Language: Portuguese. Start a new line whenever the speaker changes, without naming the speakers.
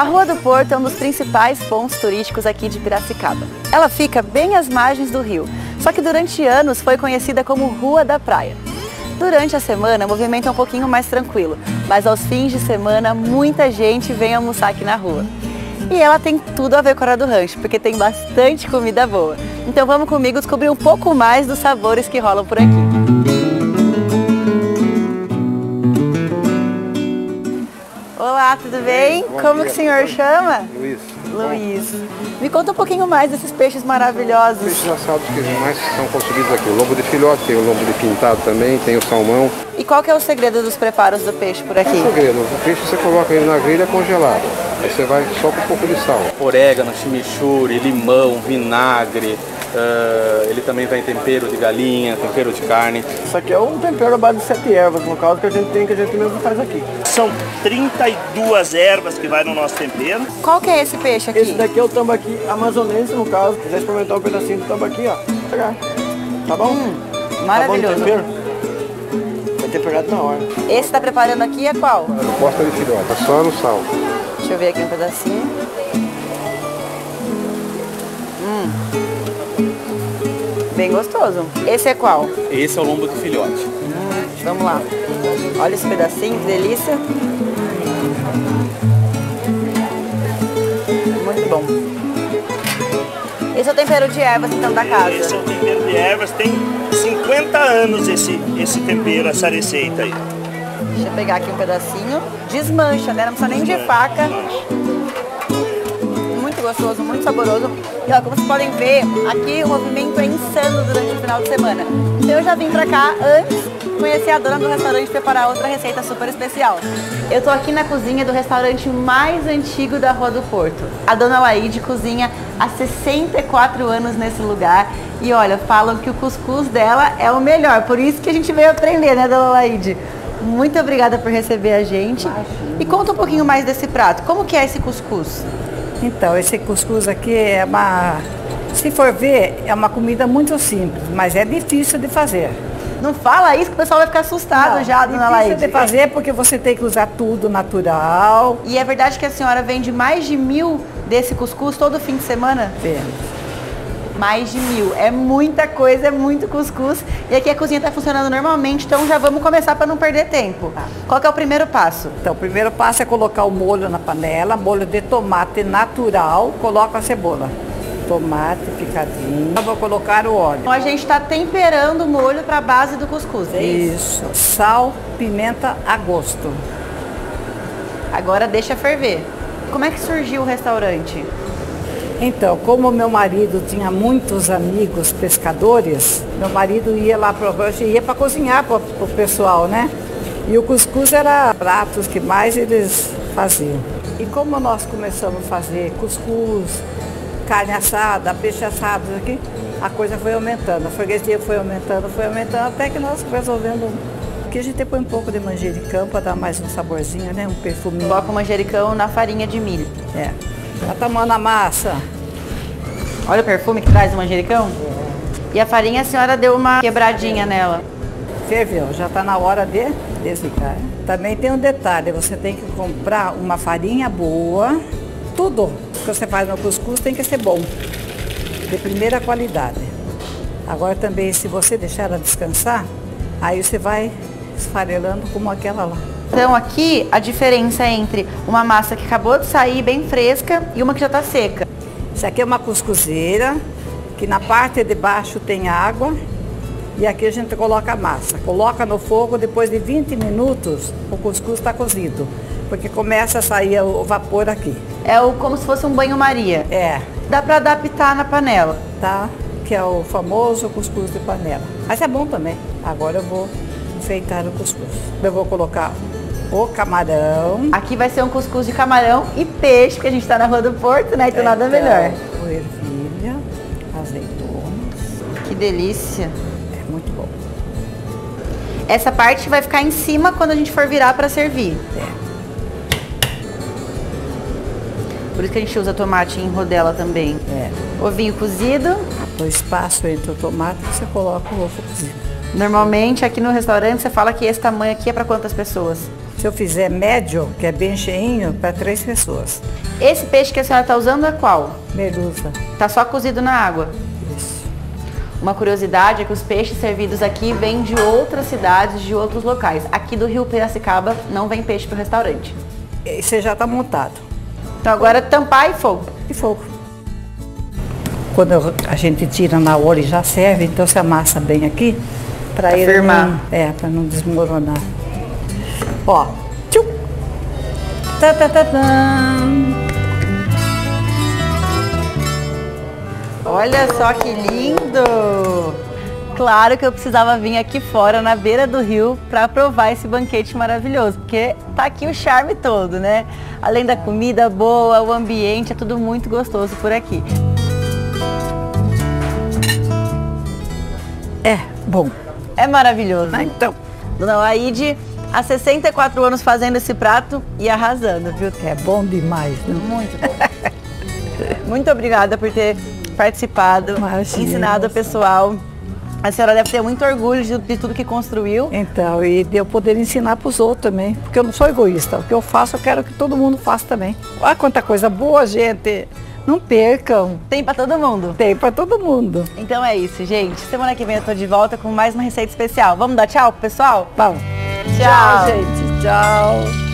A Rua do Porto é um dos principais pontos turísticos aqui de Piracicaba. Ela fica bem às margens do rio, só que durante anos foi conhecida como Rua da Praia. Durante a semana, o movimento é um pouquinho mais tranquilo, mas aos fins de semana, muita gente vem almoçar aqui na rua. E ela tem tudo a ver com a Hora do Rancho, porque tem bastante comida boa. Então vamos comigo descobrir um pouco mais dos sabores que rolam por aqui. Olá, tudo bem?
Bom
Como
dia.
que o senhor chama?
Luiz.
Luiz. Me conta um pouquinho mais desses peixes maravilhosos.
Peixes assados que mais são consumidos aqui. O lombo de filhote, tem o lombo de pintado também, tem o salmão.
E qual que é o segredo dos preparos do peixe por aqui?
O segredo, o peixe você coloca ele na grelha congelado. Aí você vai só com um pouco de sal.
orégano, chimichurri, limão, vinagre. Ah, ele também vai em tempero de galinha, tempero de carne.
Isso aqui é um tempero à base de sete ervas, no caso que a gente tem, que a gente mesmo faz aqui.
São 32 ervas que vai no nosso tempero.
Qual que é esse peixe aqui?
Esse daqui é o tambaqui amazonense, no caso. Se quiser experimentar um pedacinho do tambaqui, ó. Pegar. Tá bom?
Maravilhoso.
Tá bom? Vai temperado na hora.
Esse tá preparando aqui é qual?
Costa de filhote, é só no sal.
Deixa eu ver aqui um pedacinho. Hum. Bem gostoso. Esse é qual?
Esse é o lombo de filhote.
Vamos lá. Olha esse pedacinho, que delícia. Muito bom. Esse é o tempero de ervas então da
Esse
casa.
é o tempero de ervas. Tem 50 anos esse, esse tempero, essa receita aí.
Deixa eu pegar aqui um pedacinho. Desmancha, né? Não precisa nem de faca. Muito gostoso, muito saboroso. E ó, como vocês podem ver, aqui o movimento é insano durante o final de semana. Então eu já vim pra cá antes conhecer a dona do restaurante e preparar outra receita super especial. Eu tô aqui na cozinha do restaurante mais antigo da Rua do Porto. A dona Laide cozinha há 64 anos nesse lugar. E olha, falam que o cuscuz dela é o melhor. Por isso que a gente veio aprender, né, dona Laide? Muito obrigada por receber a gente. E conta um pouquinho mais desse prato. Como que é esse cuscuz?
Então, esse cuscuz aqui é uma. Se for ver, é uma comida muito simples, mas é difícil de fazer.
Não fala isso que o pessoal vai ficar assustado
Não,
já, dona
difícil
Laide.
de fazer porque você tem que usar tudo natural.
E é verdade que a senhora vende mais de mil desse cuscuz todo fim de semana?
Vendo.
Mais de mil. É muita coisa, é muito cuscuz. E aqui a cozinha está funcionando normalmente, então já vamos começar para não perder tempo. Qual que é o primeiro passo?
Então, o primeiro passo é colocar o molho na panela, molho de tomate natural, coloca a cebola. Tomate picadinho. Eu vou colocar o óleo.
Então a gente está temperando o molho para a base do cuscuz, é isso?
Isso. Sal, pimenta a gosto.
Agora deixa ferver. Como é que surgiu o restaurante?
Então, como meu marido tinha muitos amigos pescadores, meu marido ia lá para ia para cozinhar para o pessoal, né? E o cuscuz era pratos que mais eles faziam. E como nós começamos a fazer cuscuz, carne assada, peixe assado aqui, a coisa foi aumentando, a freguesia foi aumentando, foi aumentando, até que nós resolvemos que a gente põe um pouco de manjericão para dar mais um saborzinho, né? Um perfuminho.
Coloca o manjericão na farinha de milho.
É. Tá tomando a massa.
Olha o perfume que traz o manjericão. E a farinha a senhora deu uma quebradinha nela.
Ferveu, já está na hora de desligar. Também tem um detalhe, você tem que comprar uma farinha boa, tudo que você faz no cuscuz tem que ser bom, de primeira qualidade. Agora também, se você deixar ela descansar, aí você vai esfarelando como aquela lá.
Então aqui a diferença é entre uma massa que acabou de sair bem fresca e uma que já está seca.
Isso aqui é uma cuscuzeira, que na parte de baixo tem água e aqui a gente coloca a massa. Coloca no fogo, depois de 20 minutos o cuscuz está cozido, porque começa a sair o vapor aqui.
É o, como se fosse um banho-maria.
É,
Dá para adaptar na panela.
tá? Que é o famoso cuscuz de panela. Mas é bom também. Agora eu vou enfeitar o cuscuz. Eu vou colocar o camarão.
Aqui vai ser um cuscuz de camarão e peixe, porque a gente está na Rua do Porto, né? Então nada melhor.
Ervilha, azeitonas.
Que delícia.
É muito bom.
Essa parte vai ficar em cima quando a gente for virar para servir.
É.
Por isso que a gente usa tomate em rodela também.
É.
Ovinho cozido.
O espaço entre o tomate, você coloca o ovo cozido.
Normalmente aqui no restaurante você fala que esse tamanho aqui é para quantas pessoas?
Se eu fizer médio, que é bem cheinho, para três pessoas.
Esse peixe que a senhora está usando é qual?
Merluza.
Tá só cozido na água.
Isso.
Uma curiosidade é que os peixes servidos aqui vêm de outras cidades, de outros locais. Aqui do Rio Piracicaba não vem peixe para o restaurante.
E você já está montado.
Então agora é tampar e fogo.
E fogo. Quando a gente tira na hora e já serve, então se amassa bem aqui para ele
firmar.
não, é, para não desmoronar. Ó, tchum. Tá, tá, tá, tá.
Olha só que lindo! Claro que eu precisava vir aqui fora, na beira do rio, para provar esse banquete maravilhoso, porque tá aqui o charme todo, né? Além da comida boa, o ambiente, é tudo muito gostoso por aqui.
É, bom.
É maravilhoso.
Ah, Então,
Dona Laide, há 64 anos fazendo esse prato e arrasando, viu?
é bom demais, né?
Muito bom. Muito obrigada por ter participado,
Imagina.
ensinado o pessoal. A senhora deve ter muito orgulho de, de tudo que construiu.
Então, e de eu poder ensinar para os outros também, porque eu não sou egoísta. O que eu faço, eu quero que todo mundo faça também. Olha quanta coisa boa, gente. Não percam.
Tem pra todo mundo.
Tem para todo mundo.
Então é isso, gente. Semana que vem eu tô de volta com mais uma receita especial. Vamos dar tchau pro pessoal?
Bom,
Tchau.
gente. Tchau.